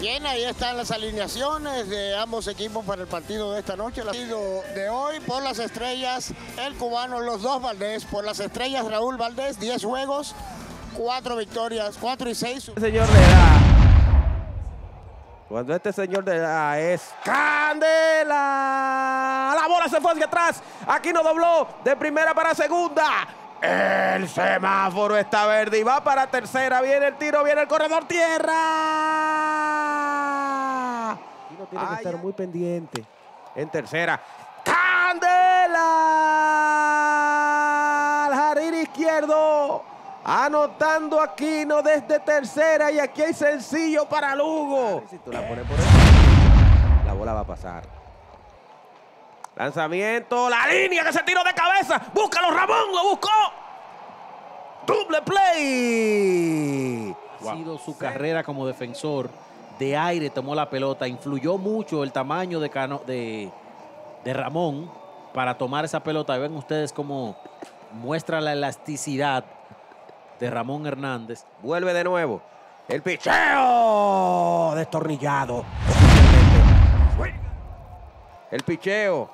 Bien, ahí están las alineaciones de ambos equipos para el partido de esta noche. El partido de hoy por las estrellas, el cubano, los dos Valdés. Por las estrellas, Raúl Valdés, 10 juegos, 4 victorias, 4 y 6. Este señor le da. Cuando este señor le da es Candela. La bola se fue hacia atrás. Aquí no dobló de primera para segunda. El semáforo está verde y va para tercera. Viene el tiro, viene el corredor tierra. Tiene que estar muy pendiente. En tercera. Candela. Al jardín izquierdo. Anotando Aquino desde tercera y aquí hay sencillo para Lugo. Si tú la pones por ahí, la bola va a pasar. Lanzamiento, la línea que se tiró de cabeza. Búscalo, Ramón, lo buscó. Double play. Ha sido su carrera como defensor de aire, tomó la pelota, influyó mucho el tamaño de, Ramón para tomar esa pelota. Ven ustedes cómo muestra la elasticidad de Ramón Hernández. Vuelve de nuevo. El picheo destornillado. El picheo.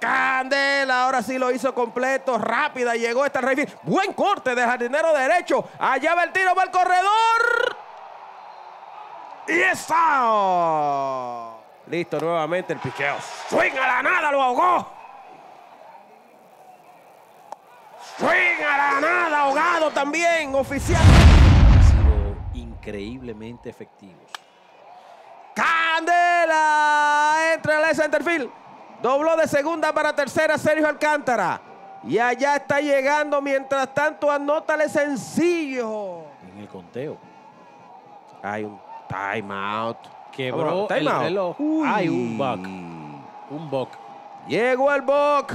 Candela, ahora sí lo hizo completo, rápida, llegó esta Reyfield. Buen corte de jardinero derecho. Allá va el tiro, va el corredor. Y está. Listo, nuevamente el picheo. Swing a la nada, lo ahogó. Swing a la nada, ahogado también, oficial. Han sido increíblemente efectivos. Candela entra el centerfield. Dobló de segunda para tercera Sergio Alcántara. Y allá está llegando. Mientras tanto, anótale sencillo. En el conteo. Hay un timeout. Quebró Time el out. reloj. Uy. Hay un buck. Un buck. Llegó el Buck.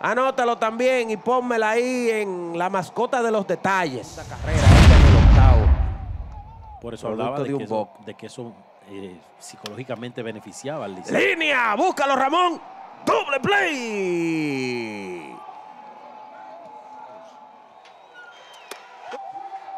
Anótalo también y pónmela ahí en la mascota de los detalles. La carrera es el octavo. Por eso Producto hablaba de, de un que eso, de que eso eh, psicológicamente beneficiaba al Licey. Línea, búscalo Ramón. Doble play.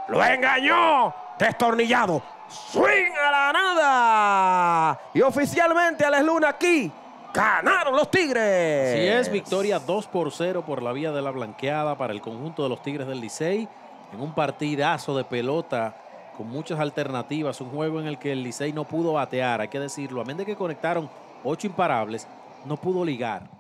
Lo engañó. Destornillado. Swing a la nada. Y oficialmente Alex Luna aquí. Ganaron los Tigres. Si es victoria 2 por 0 por la vía de la blanqueada para el conjunto de los Tigres del Licey en un partidazo de pelota con muchas alternativas, un juego en el que el Licey no pudo batear, hay que decirlo, a menos de que conectaron ocho imparables, no pudo ligar.